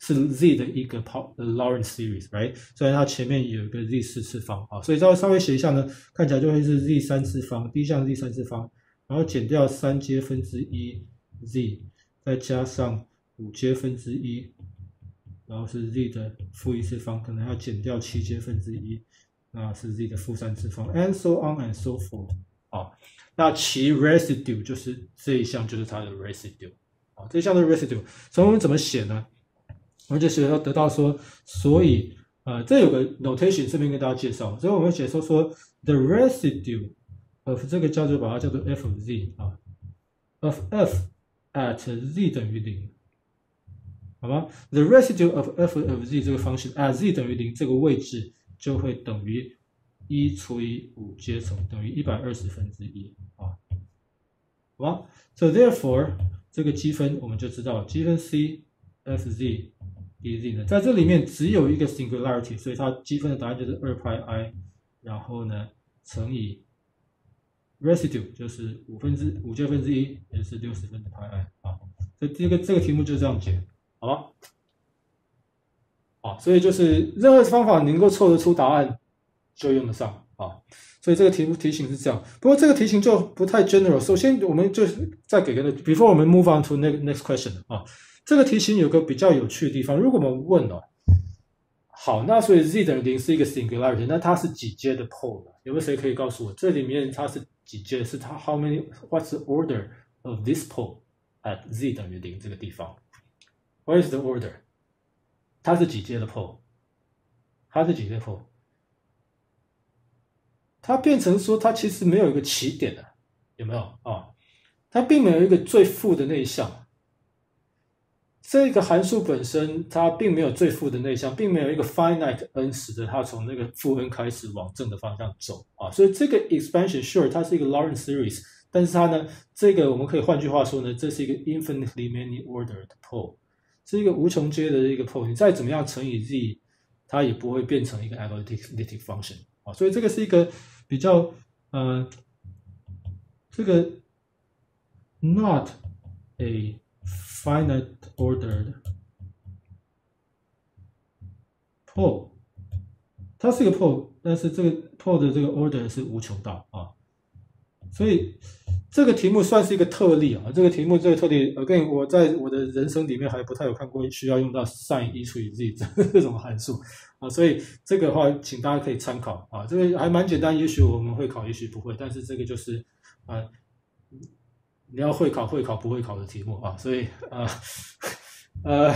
是 z 的一个 power Lorentz series，right？虽然它前面有一个 z 四次方啊，所以稍微稍微写一下呢，看起来就会是 z 三次方，第一项 z 三次方，然后减掉三阶分之一 z，再加上五阶分之一，然后是 z 的负一次方，可能要减掉七阶分之一，那是 z 的负三次方，and so on and so forth 啊。那其 residue 就是这一项就是它的 residue 啊，这一项的 residue，所以我们怎么写呢？我们就写要得到说，所以呃，这有个 notation 顺便跟大家介绍，所以我们写说说 the residue of 这个叫做把它叫做 f of z 啊，of f at z 等于零，好吗？the residue of f of z 这个方式 at z 等于零这个位置就会等于一除以五阶乘等于一百二十分之一啊，好吧？So therefore 这个积分我们就知道积分 c f z。dz 呢，在这里面只有一个 singularity，所以它积分的答案就是二派 i，然后呢乘以 residue 就是五分之五阶分之一，也是六十分之派 i 啊。所以这个这个题目就这样解，好吗？啊，所以就是任何方法能够凑得出答案就用得上啊。所以这个题目题型是这样，不过这个题型就不太 general。首先我们就再给个 before 我们 move on to next next question 啊。这个题型有个比较有趣的地方，如果我们问哦，好，那所以 z 等于零是一个 singularity，那它是几阶的 pole 有没有谁可以告诉我，这里面它是几阶？是它 how many？What's the order of this pole at z 等于零这个地方？What is the order？它是几阶的 pole？它是几阶 pole？它变成说它其实没有一个起点的，有没有啊？它并没有一个最负的那一项。这个函数本身它并没有最负的内项，并没有一个 finite n 使得它从那个负 n 开始往正的方向走啊，所以这个 expansion sure 它是一个 Lorentz series，但是它呢，这个我们可以换句话说呢，这是一个 infinitely many ordered pole，是一个无穷阶的一个 pole，你再怎么样乘以 z，它也不会变成一个 analytic function 啊，所以这个是一个比较呃，这个 not a finite ordered pole，它是一个 pole，但是这个 pole 的这个 order 是无穷大啊，所以这个题目算是一个特例啊。这个题目这个特例，again，我在我的人生里面还不太有看过需要用到 sin 一除以 z 这种函数啊，所以这个的话，请大家可以参考啊。这个还蛮简单，也许我们会考，也许不会，但是这个就是啊。你要会考会考不会考的题目啊，所以啊 <laughs> 呃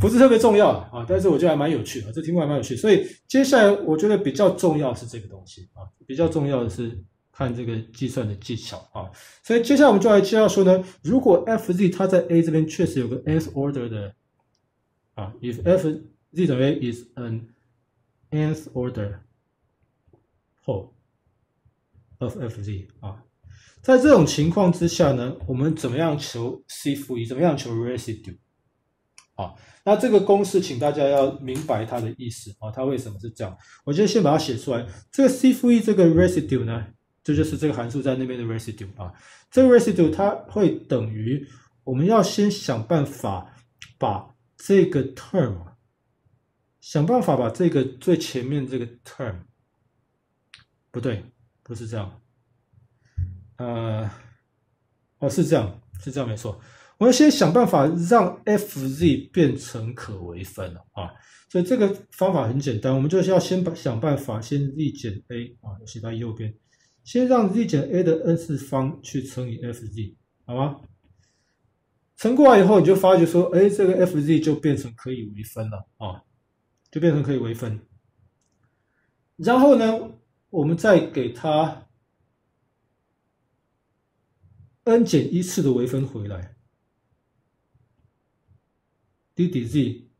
不是特别重要啊，但是我觉得还蛮有趣的，这题目还蛮有趣。所以接下来我觉得比较重要是这个东西啊，比较重要的是看这个计算的技巧啊。所以接下来我们就来介绍说呢，如果 f z 它在 a 这边确实有个 nth order 的啊，if f z 等于 a is an nth order pole of f z 啊。在这种情况之下呢，我们怎么样求 c 负一？怎么样求 residue？啊，那这个公式，请大家要明白它的意思啊，它为什么是这样？我就先把它写出来。这个 c 负一这个 residue 呢，这就是这个函数在那边的 residue 啊。这个 residue 它会等于，我们要先想办法把这个 term，想办法把这个最前面这个 term，不对，不是这样。呃，哦，是这样，是这样，没错。我要先想办法让 f z 变成可微分啊，所以这个方法很简单，我们就是要先把想办法先 z 减 a 啊，写在右边，先让 z 减 a 的 n 次方去乘以 f z，好吗？乘过来以后，你就发觉说，哎，这个 f z 就变成可以微分了啊，就变成可以微分。然后呢，我们再给它 n 减一次的微分回来，d d z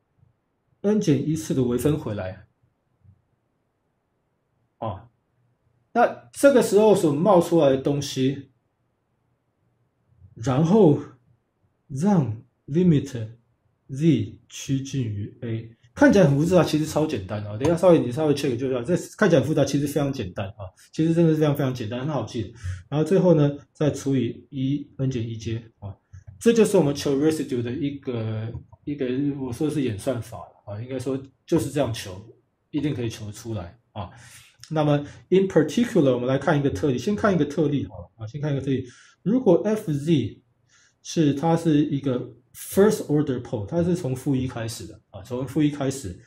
n 减一次的微分回来，啊，那这个时候所冒出来的东西，然后让 limit z 趋近于 a。看起来很复杂，其实超简单啊！等一下稍微你稍微 check 就知道，这看起来复杂，其实非常简单啊！其实真的是非常非常简单，很好记。然后最后呢，再除以一 n 减一阶啊，这就是我们求 residue 的一个一个，我说的是演算法啊，应该说就是这样求，一定可以求出来啊。那么 in particular，我们来看一个特例，先看一个特例好了啊，先看一个特例，如果 f z 是它是一个。First order pole，它是从负一开始的啊，从负一开始。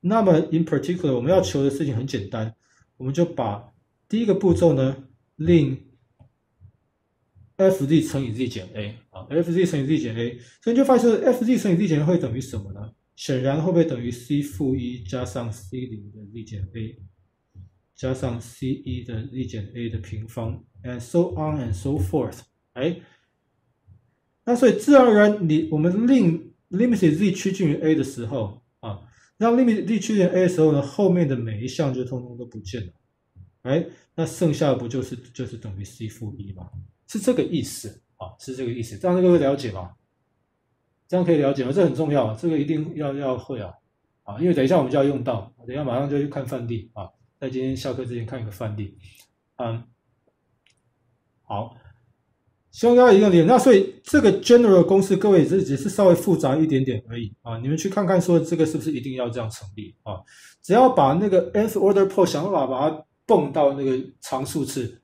那么 in particular，我们要求的事情很简单，我们就把第一个步骤呢，令 f z 乘以 z 减 a 啊，f z 乘以 z 减 a，所以就发现 f z 乘以 z 减 a 会等于什么呢？显然会不会等于 c 负一加上 c 零的 z 减 a 加上 c 一的 z 减 a 的平方，and so on and so forth，哎。那所以自然而然，你我们令 limit z 趋近于 a 的时候啊，让 limit z 趋近于 a 的时候呢，后面的每一项就通通都不见了，哎，那剩下的不就是就是等于 c 负一吗？是这个意思啊，是这个意思，这样各位了解吗？这样可以了解吗？这很重要，这个一定要要会啊，啊，因为等一下我们就要用到，等一下马上就去看范例啊，在今天下课之前看一个范例，嗯，好。希望大家一个点，那所以这个 general 公式，各位这只是稍微复杂一点点而已啊。你们去看看，说这个是不是一定要这样成立啊？只要把那个 nth order pole 想办法把它蹦到那个常数次，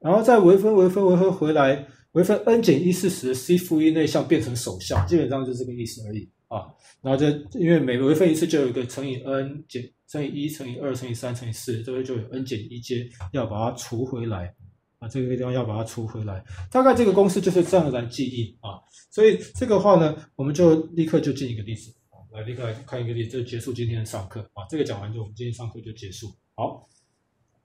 然后再微分、微分、微分回来，微分 n 减一次时 c 负一那项变成首项，基本上就这个意思而已啊。然后这因为每微分一次就有一个乘以 n 减乘以一乘以二乘以三乘以四，这边就有 n 减一阶要把它除回来。啊，这个地方要把它除回来，大概这个公式就是这样来记忆啊。所以这个话呢，我们就立刻就进一个例子啊，来立刻看一个例子，就结束今天的上课啊。这个讲完之后，我们今天上课就结束。好，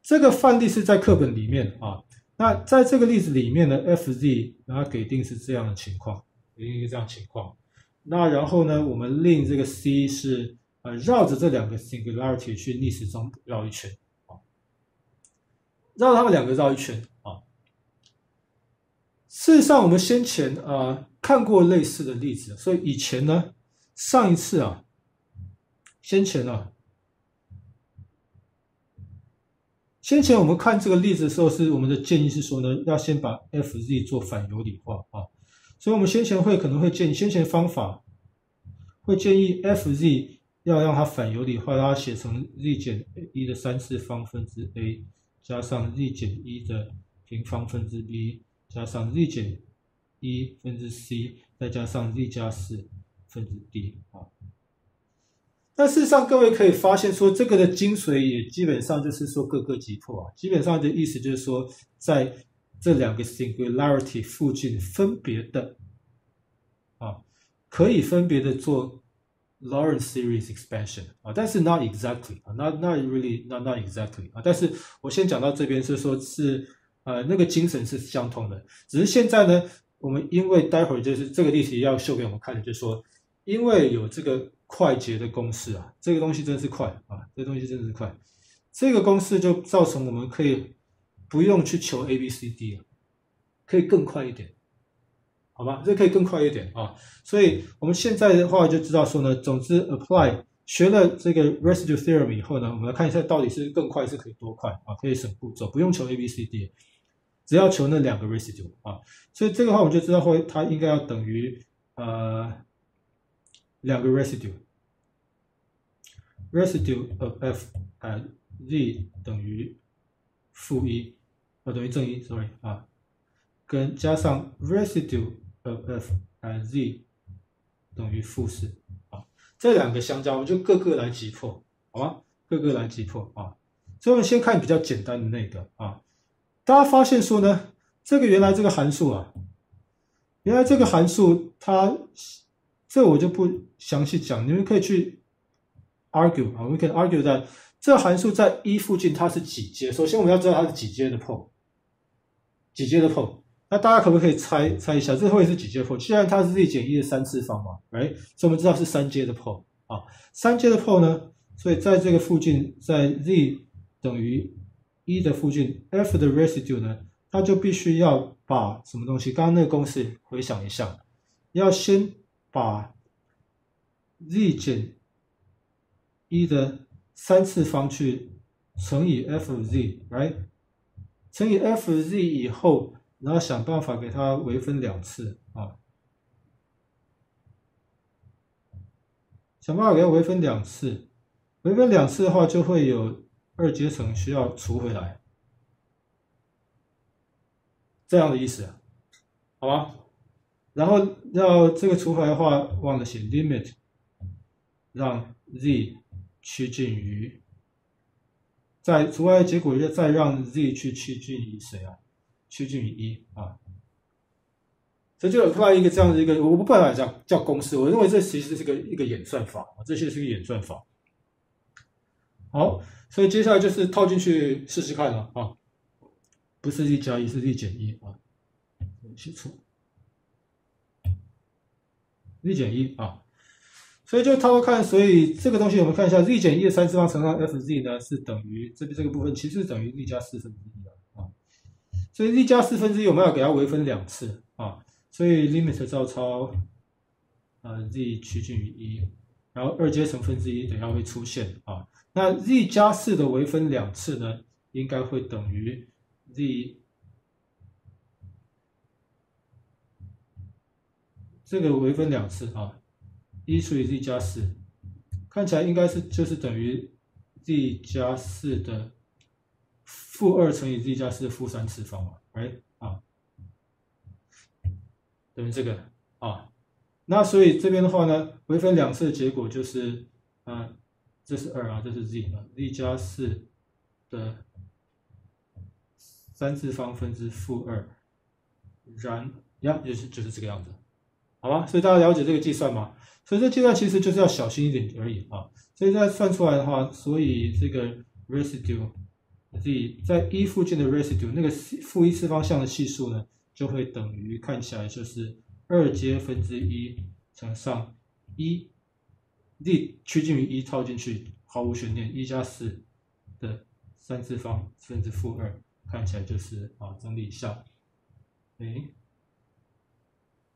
这个范例是在课本里面啊。那在这个例子里面呢，f z 然后给定是这样的情况，给定一个这样情况。那然后呢，我们令这个 c 是呃绕着这两个 singularity 去逆时钟绕一圈啊，绕他们两个绕一圈。啊事实上，我们先前啊看过类似的例子，所以以前呢，上一次啊，先前啊，先前我们看这个例子的时候，是我们的建议是说呢，要先把 f z 做反有理化啊，所以我们先前会可能会建议，先前方法会建议 f z 要让它反有理化，它写成 z 减一的三次方分之 a 加上 z 减一的平方分之 b。加上 z 减一分之 c，再加上 z 加四分之 d 啊。但事实上，各位可以发现说，这个的精髓也基本上就是说各个击破啊。基本上的意思就是说，在这两个 singularity 附近分别的啊，可以分别的做 Lorentz series expansion 啊，但是 not exactly 啊，not not really not not exactly 啊。但是我先讲到这边是说，是。呃，那个精神是相通的，只是现在呢，我们因为待会儿就是这个例题要秀给我们看的，就是说，因为有这个快捷的公式啊，这个东西真是快啊，这东西真是快，这个公式就造成我们可以不用去求 A B C D 了，可以更快一点，好吗？这可以更快一点啊，所以我们现在的话就知道说呢，总之 apply。学了这个 residue theorem 以后呢，我们来看一下到底是更快是可以多快啊？可以省步骤，不用求 a b c d，只要求那两个 residue 啊。所以这个话我们就知道会它应该要等于呃两个 residue，residue of f at z 等于负一，呃等于正一，sorry 啊，跟加上 residue of f at z 等于负四。这两个相加，我们就各个来击破，好吗？各个来击破啊！所以我们先看比较简单的那个啊，大家发现说呢，这个原来这个函数啊，原来这个函数它，这我就不详细讲，你们可以去 argue 啊，我们可以 argue 在这函数在一附近它是几阶？首先我们要知道它是几阶的 pole，几阶的 pole。那大家可不可以猜猜一下，这会是几阶 p o 既然它是 z 减一的三次方嘛，right？所以我们知道是三阶的 p o 啊，三阶的 p o 呢，所以在这个附近，在 z 等于一的附近，f 的 residue 呢，它就必须要把什么东西？刚刚那个公式回想一下，要先把 z 减一的三次方去乘以 f z，right？乘以 f z 以后。然后想办法给它微分两次啊，想办法给它微分两次，微分两次的话就会有二阶层需要除回来，这样的意思，好吧？然后要这个除回来的话，忘了写 limit，让 z 趋近于，在除外结果再让 z 去趋近于谁啊？趋近于一啊，这就有出来一个这样的一个，我不办法讲叫公式，我认为这其实是个一个演算法啊，这些是个演算法。好，所以接下来就是套进去试试看了啊，不是 z 加一，是 z 减一啊，写错，z 减一啊，所以就套看，所以这个东西我们看一下，z 减一的三次方乘上 f(z) 呢，是等于这边这个部分其实等于 z 加四分之一的。所以 z 加四分之一我们要给它微分两次啊，所以 limit 照抄，呃 z 趋近于一，然后二阶乘分之一等下会出现啊。那 z 加四的微分两次呢，应该会等于 z 这个微分两次啊，一除以 z 加四，看起来应该是就是等于 z 加四的。负二乘以 z 加四负三次方嘛，哎啊，等于这个啊，那所以这边的话呢，微分两次的结果就是，啊，这是二啊，这是 z 啊，z 加四的三次方分之负二，然呀，就是就是这个样子，好吧？所以大家了解这个计算吗？所以这计算其实就是要小心一点而已啊。所以再算出来的话，所以这个 residue。Z 在一附近的 residue 那个负一次方向的系数呢，就会等于看起来就是二阶分之一乘上一 z 趋近于一套进去，毫无悬念，一加四的三次方分之负二，看起来就是啊，整理一下，哎，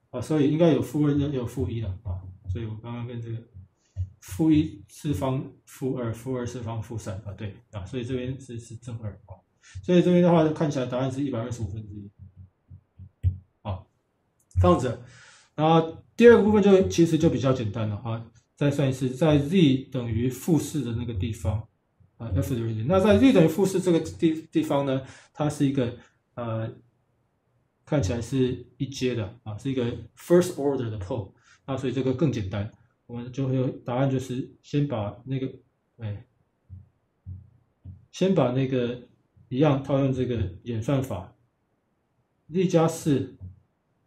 啊，所以应该有负二，有负一了啊，所以我刚刚跟这个。负一次方负二，负二次方负三啊，对啊，所以这边是是正二啊，所以这边的话看起来答案是一百二十五分之一，啊，这样子，然后第二个部分就其实就比较简单了啊，再算一次，在 z 等于负四的那个地方啊，f 的 r 那在 z 等于负四这个地地方呢，它是一个呃，看起来是一阶的啊，是一个 first order 的 pole，那所以这个更简单。我们就会有答案，就是先把那个，哎，先把那个一样套用这个演算法，z 加四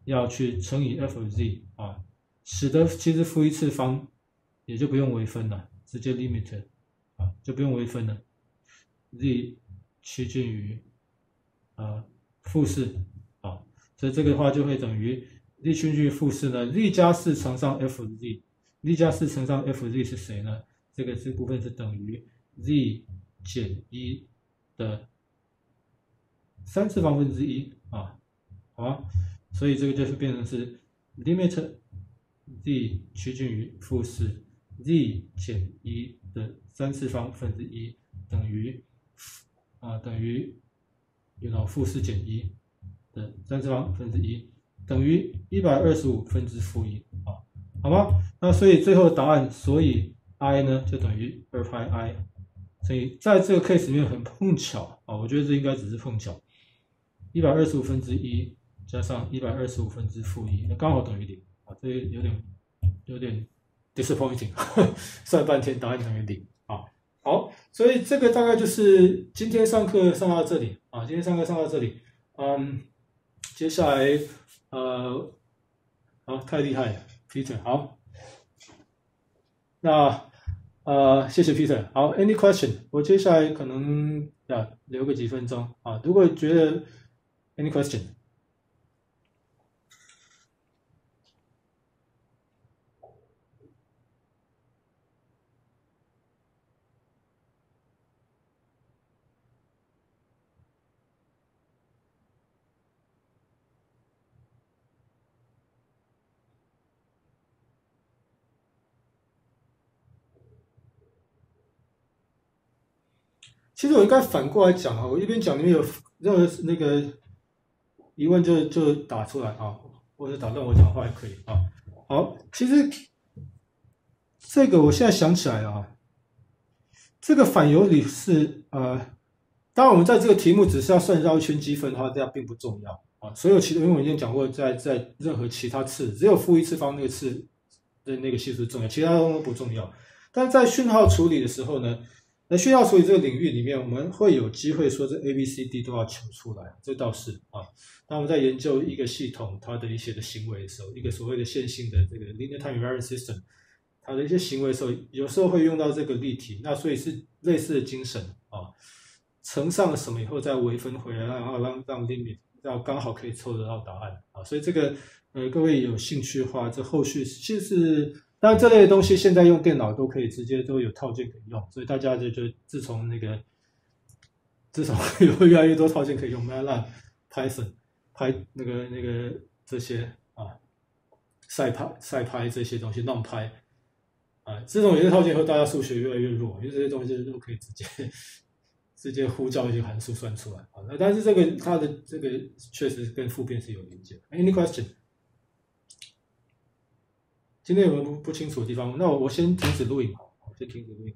要去乘以 f z 啊，使得其实负一次方也就不用微分了，直接 limit 啊，就不用微分了，z 趋近于啊负四啊，所以这个的话就会等于 z 趋近于负四呢，z 加四乘上 f z。Z 加四乘上 f z 是谁呢？这个这部分是等于 z 减一的三次方分之一啊，好吧？所以这个就是变成是 limit z 趋近于负四，z 减一的三次方分之一等于啊等于有了负四减一的三次方分之一等于一百二十五分之负一。好吗？那所以最后的答案，所以 i 呢就等于二派 i，所以在这个 case 里面很碰巧啊，我觉得这应该只是碰巧，一百二十五分之一加上一百二十五分之负一，那刚好等于零啊，这有点有点 disappointing，<laughs> 算半天答案等于零啊，好。所以这个大概就是今天上课上到这里啊，今天上课上到这里，嗯，接下来呃，好，太厉害了，Peter，好，那呃，谢谢 Peter，好，Any question？我接下来可能要留个几分钟啊，如果觉得 Any question？其实我应该反过来讲啊，我一边讲，你们有任何那个疑问就就打出来啊，或者打断我讲话也可以啊。好，其实这个我现在想起来啊，这个反有理是呃，当然我们在这个题目只是要算绕一圈积分的话，这样并不重要啊。所有其因为我已经讲过，在在任何其他次，只有负一次方那个次的那个系数重要，其他都不重要。但在讯号处理的时候呢？那需要处理这个领域里面，我们会有机会说这 A、B、C、D 都要求出来，这倒是啊。当我们在研究一个系统它的一些的行为的时候，一个所谓的线性的这个 linear time invariant system，它的一些行为的时候，有时候会用到这个例题。那所以是类似的精神啊，乘上了什么以后再微分回来，然后让让 limit 要刚好可以凑得到答案啊。所以这个呃，各位有兴趣的话，这后续其实是。当然，这类的东西现在用电脑都可以直接都有套件可以用，所以大家就就自从那个自从有越来越多套件可以用，MATLAB、Python、拍那个那个这些啊，赛拍赛拍这些东西弄拍啊，自从有些套件以后，大家数学越来越弱，因为这些东西都可以直接直接呼叫一些函数算出来啊。那但是这个它的这个确实跟复变是有连接。Any question？今天有没有不不清楚的地方？那我我先停止录影，先停止录影。